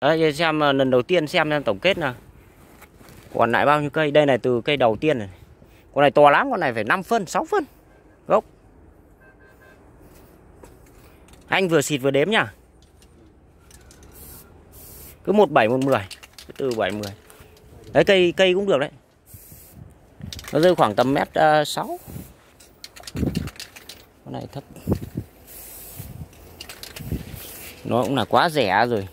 Đấy, xem ờ, lần đầu tiên xem xem tổng kết nào. Còn lại bao nhiêu cây? Đây này từ cây đầu tiên này. Con này to lắm, con này phải 5 phân, 6 phân. Gốc. Anh vừa xịt vừa đếm nhá. Cứ 17 110. Cứ từ 70. Đấy cây cây cũng được đấy. Nó rơi khoảng tầm mét ờ, uh, 6. Con này thấp. Nó cũng là quá rẻ rồi.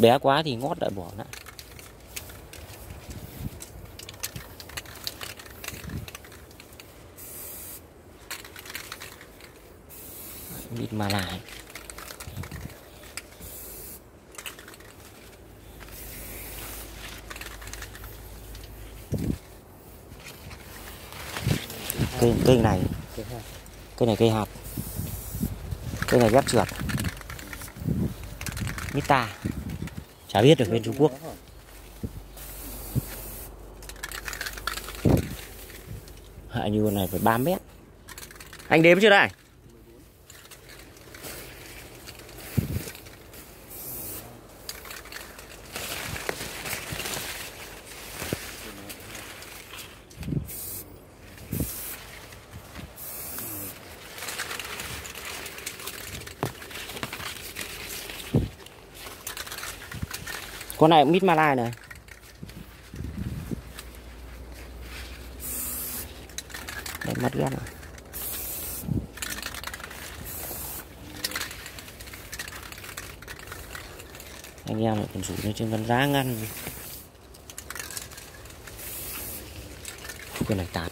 Bé quá thì ngót lại bỏ lại. Bịt mà lại. Cây cây này. Cây này cây hạt. Cây này ghép trượt. Mita chả biết được bên Trung Quốc. Hạ như con này phải 3 mét. Anh đếm chưa đây? Con này cũng mít malai này. Đấy, mắt ghét này anh em lại còn rủ lên trên con giá ngăn. Cái này tán.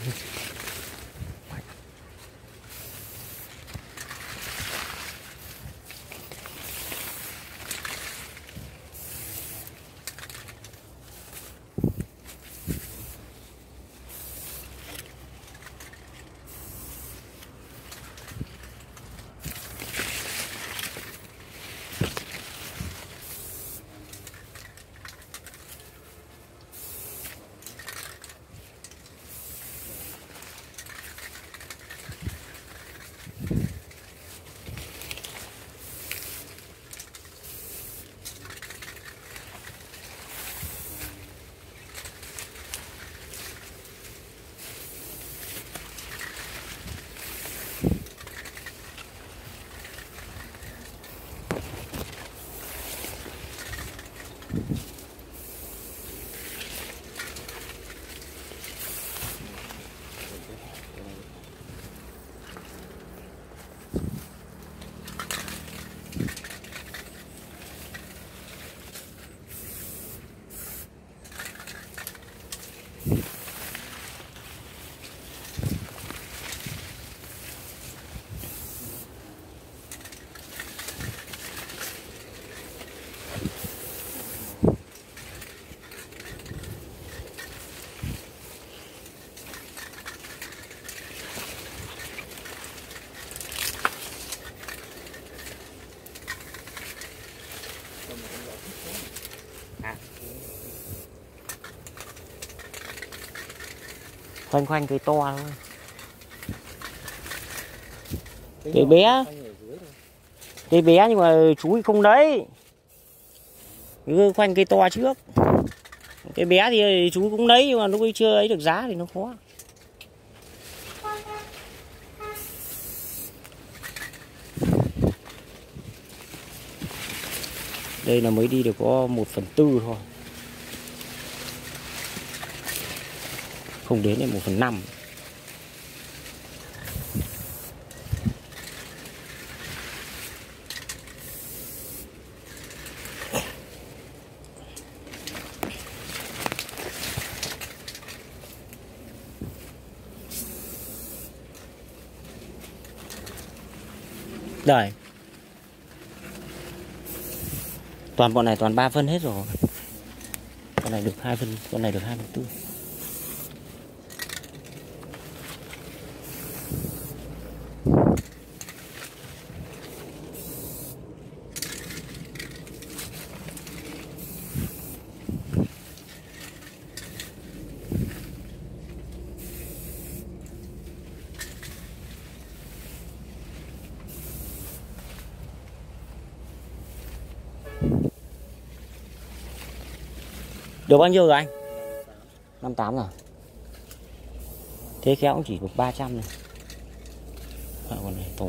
Khoanh khoanh cây to thôi cây bé. cây bé nhưng mà chú không đấy. Cứ khoanh cây to trước. Cái bé thì chú cũng lấy nhưng mà lúc ấy chưa ấy được giá thì nó khó. Đây là mới đi được có một phần tư thôi không đến đến một phần năm. Đây. Toàn bọn này toàn 3 phân hết rồi. Con này được hai phân Con này được hai phân tư. Được bao nhiêu rồi anh? 58 rồi. Thế khéo cũng chỉ được 300 này. À, con này to.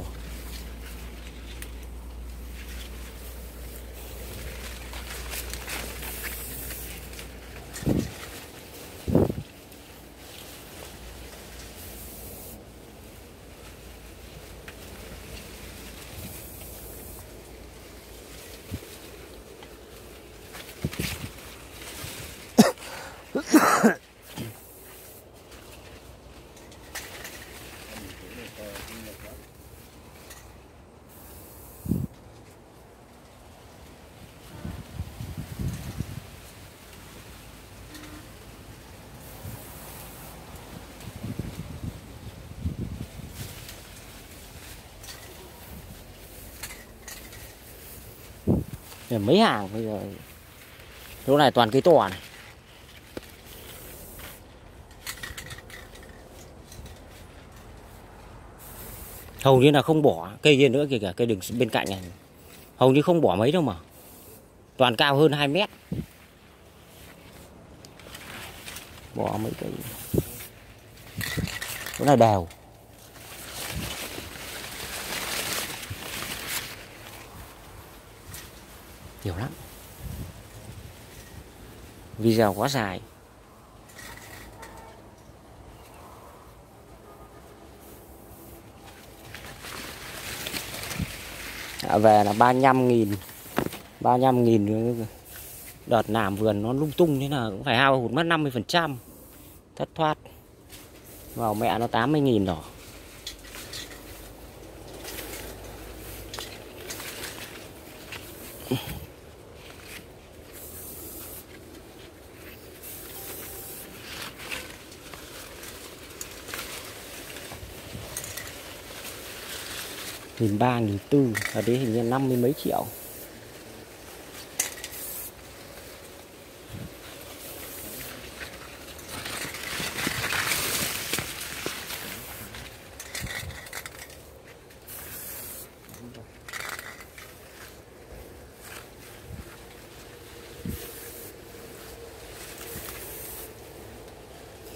Mấy hàng, bây giờ chỗ này toàn cây to này. Hầu như là không bỏ cây kia nữa kìa cả cây đường bên cạnh này. Hầu như không bỏ mấy đâu mà. Toàn cao hơn 2 mét. Bỏ mấy cây. Chỗ này đều nhiều lắm. Video quá dài. Đã về là 35 nghìn. 35 nghìn đợt làm vườn nó lung tung thế là cũng phải hao hụt mất 50 phần trăm. Thất thoát. Vào mẹ nó 80 nghìn rồi. Nghìn ba nghìn tư ở đấy hình như năm mươi mấy triệu.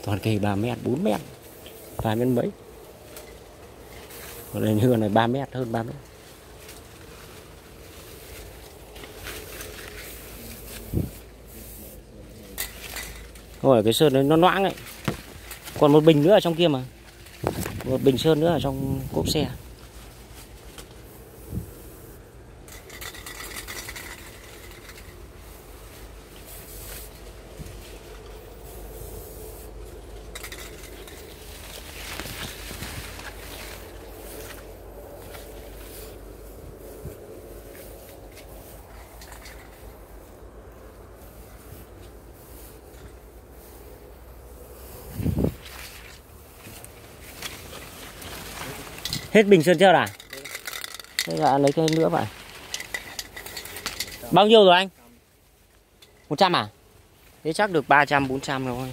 Toàn cây 3 mét 4 mét vài mét mấy còn đây như con này 3 mét, hơn 3 mét. Rồi cái sơn đấy nó loãng ấy. Còn một bình nữa ở trong kia mà. Một bình sơn nữa ở trong cốp xe. Hết bình sơn chưa à? Thế là lấy cái nữa vậy. Bao nhiêu rồi anh? 100 à? Thế chắc được 300 400 rồi.